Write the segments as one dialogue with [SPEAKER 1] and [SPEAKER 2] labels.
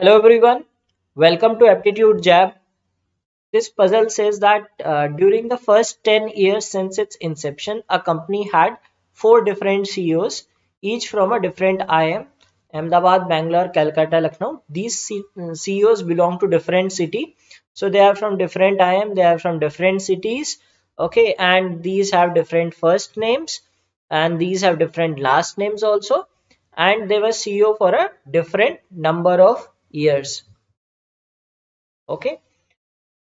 [SPEAKER 1] Hello everyone, welcome to Aptitude Jab. This puzzle says that uh, during the first 10 years since its inception, a company had four different CEOs, each from a different IM, Ahmedabad, Bangalore, Calcutta, Lucknow. These C CEOs belong to different city. So they are from different IM, they are from different cities. Okay, and these have different first names and these have different last names also and they were CEO for a different number of years. Okay?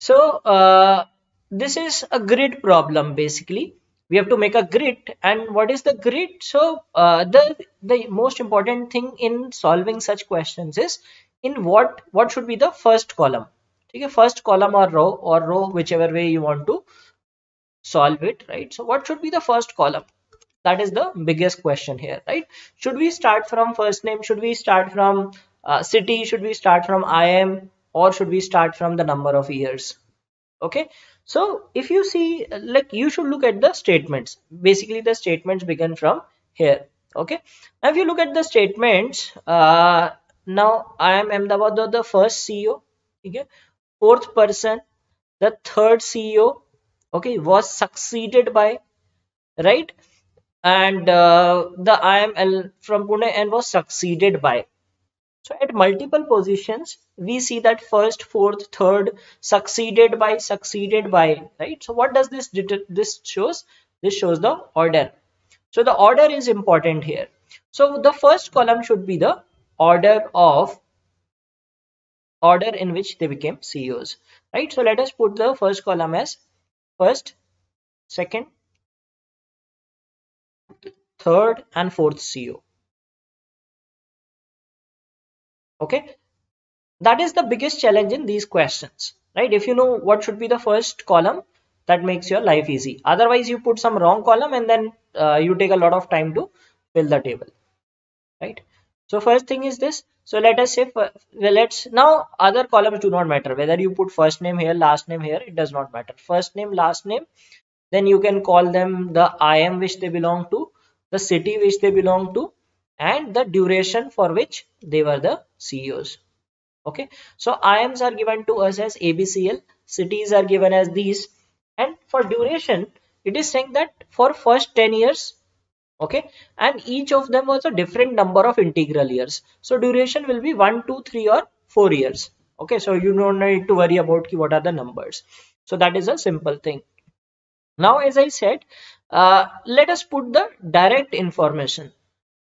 [SPEAKER 1] So uh, this is a grid problem basically. We have to make a grid. And what is the grid? So uh, the the most important thing in solving such questions is in what what should be the first column? Okay first column or row or row whichever way you want to solve it right? So what should be the first column? That is the biggest question here right? Should we start from first name? Should we start from uh, city should we start from im or should we start from the number of years? Okay. So if you see like you should look at the statements. Basically the statements begin from here. Okay. Now if you look at the statements uh, now iim ahmedabad the first ceo okay fourth person the third ceo okay was succeeded by right? And uh, the IML from Pune and was succeeded by. So at multiple positions, we see that first, fourth, third, succeeded by, succeeded by, right? So what does this this shows? This shows the order. So the order is important here. So the first column should be the order of order in which they became CEOs, right? So let us put the first column as first, second, third and fourth CEO. Okay, that is the biggest challenge in these questions, right? If you know what should be the first column, that makes your life easy. Otherwise, you put some wrong column and then uh, you take a lot of time to fill the table, right? So first thing is this. So let us say, well, let's now other columns do not matter. Whether you put first name here, last name here, it does not matter. First name, last name, then you can call them the IM which they belong to the city which they belong to and the duration for which they were the CEOs. Okay, so IMs are given to us as ABCL, cities are given as these, and for duration, it is saying that for first 10 years, okay, and each of them was a different number of integral years. So duration will be 1, 2, 3 or 4 years. Okay, so you don't need to worry about what are the numbers. So that is a simple thing. Now, as I said, uh, let us put the direct information.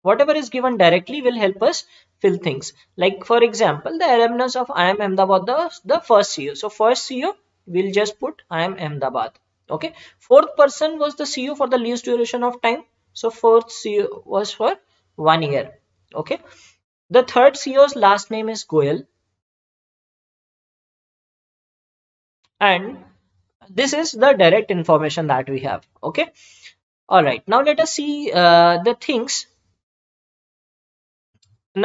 [SPEAKER 1] Whatever is given directly will help us fill things. Like for example, the alumnus of IIM Ahmedabad, the, the first CEO. So first CEO, we'll just put IIM Ahmedabad. Okay. Fourth person was the CEO for the least duration of time. So fourth CEO was for one year. Okay. The third CEO's last name is Goyal. And this is the direct information that we have okay all right now let us see uh, the things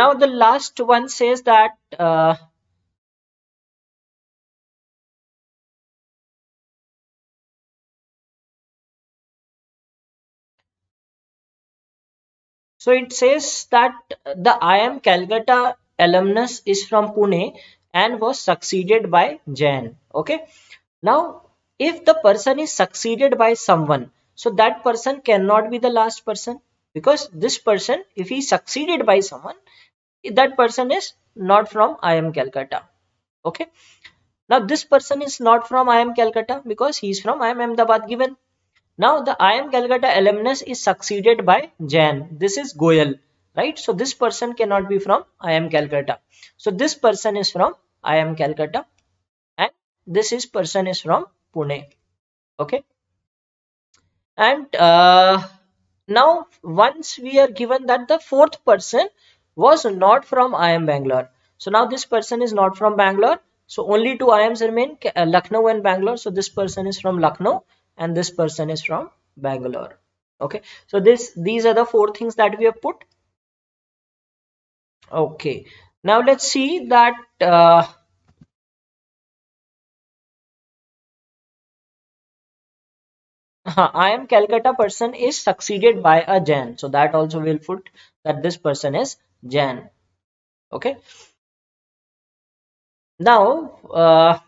[SPEAKER 1] now the last one says that uh, so it says that the IIM Calcutta alumnus is from Pune and was succeeded by Jain. Okay? Now if the person is succeeded by someone so that person cannot be the last person because this person if he succeeded by someone that person is not from IIM Calcutta. Okay? Now this person is not from IIM Calcutta because he is from IIM Ahmedabad given. Now the IIM Calcutta alumnus is succeeded by Jain this is Goyal right? So this person cannot be from IIM Calcutta. So this person is from IIM Calcutta and this is person is from Pune. Okay. And uh, now once we are given that the fourth person was not from IIM Bangalore. So now this person is not from Bangalore. So only two IIMs remain uh, Lucknow and Bangalore. So this person is from Lucknow and this person is from Bangalore. Okay. So this these are the four things that we have put. Okay. Now let's see that uh, IIM Calcutta person is succeeded by a Jain. So that also will put that this person is Jain. Okay. now uh,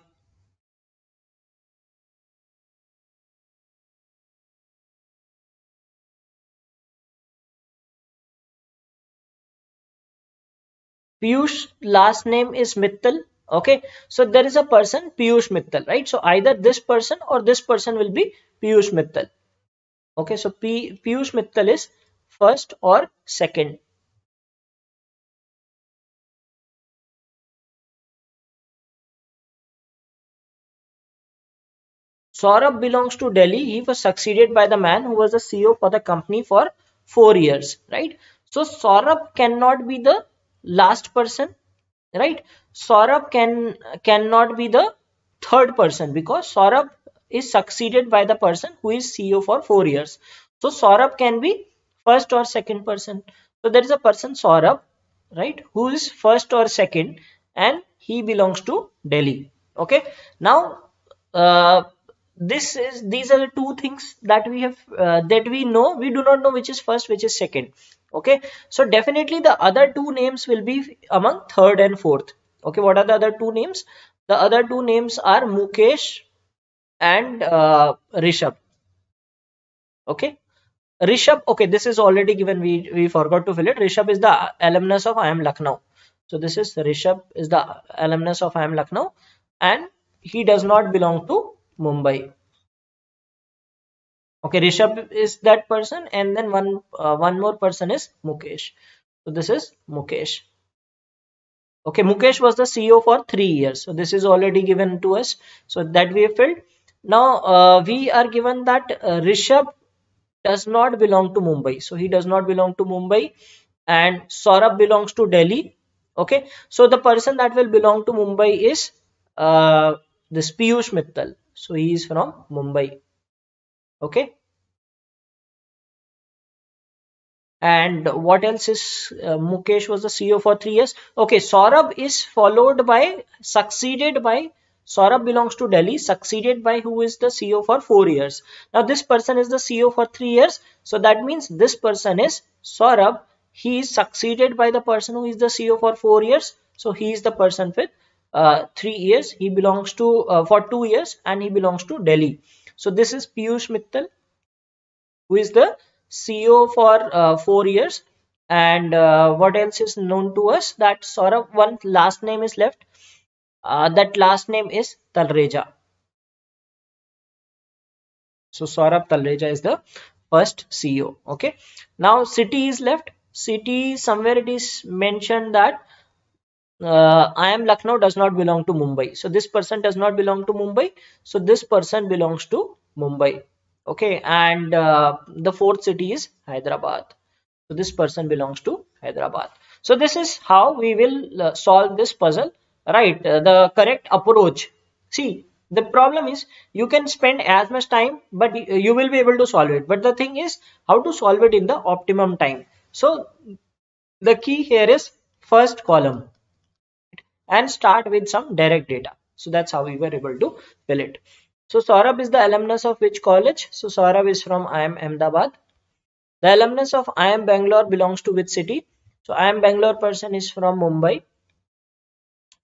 [SPEAKER 1] Piyush last name is Mittal. Okay, so there is a person Piyush Mittal, right? So either this person or this person will be Piyush Mittal. Okay, so P Piyush Mittal is first or second. Saurabh belongs to Delhi. He was succeeded by the man who was the CEO for the company for four years, right? So Saurabh cannot be the last person right Saurabh can cannot be the third person because Saurabh is succeeded by the person who is CEO for four years. So Saurabh can be first or second person. So there is a person Saurabh right who is first or second and he belongs to Delhi. Okay? Now uh, this is these are the two things that we have uh, that we know. We do not know which is first which is second. Okay? So definitely the other two names will be among third and fourth. Okay? What are the other two names? The other two names are mukesh and uh, rishabh. Okay? Rishabh okay this is already given. We we forgot to fill it. Rishabh is the alumnus of iim lucknow. So this is rishabh is the alumnus of iim lucknow and he does not belong to mumbai. Okay rishabh is that person and then one uh, one more person is mukesh. So this is mukesh. Okay mukesh was the ceo for three years. So this is already given to us. So that we have filled now uh, we are given that uh, rishabh does not belong to mumbai. So he does not belong to mumbai and saurabh belongs to delhi. Okay? So the person that will belong to mumbai is uh, this piyush mittal. So he is from mumbai. Okay? And what else is uh, Mukesh was the CEO for three years? Okay Saurabh is followed by succeeded by Saurabh belongs to Delhi succeeded by who is the CEO for four years now this person is the CEO for three years so that means this person is Saurabh he is succeeded by the person who is the CEO for four years so he is the person with uh, three years he belongs to uh, for two years and he belongs to Delhi so this is Piyush Mittal, who is the CEO for uh, four years. And uh, what else is known to us? That Saurabh, one last name is left. Uh, that last name is Talreja. So Saurabh Talreja is the first CEO. Okay. Now city is left. City somewhere it is mentioned that uh, am Lucknow does not belong to Mumbai. So this person does not belong to Mumbai. So this person belongs to Mumbai. Okay, and uh, the fourth city is Hyderabad. So this person belongs to Hyderabad. So this is how we will uh, solve this puzzle, right? The correct approach. See, the problem is you can spend as much time, but you will be able to solve it. But the thing is how to solve it in the optimum time. So the key here is first column and start with some direct data. So that's how we were able to fill it. So Saurabh is the alumnus of which college? So Saurabh is from IIM Ahmedabad. The alumnus of IIM Bangalore belongs to which city? So IIM Bangalore person is from Mumbai.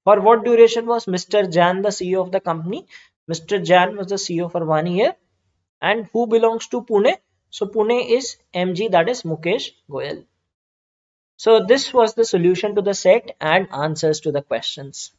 [SPEAKER 1] For what duration was Mr. Jain the CEO of the company? Mr. Jain was the CEO for one year. And who belongs to Pune? So Pune is MG that is Mukesh Goyal. So this was the solution to the set and answers to the questions.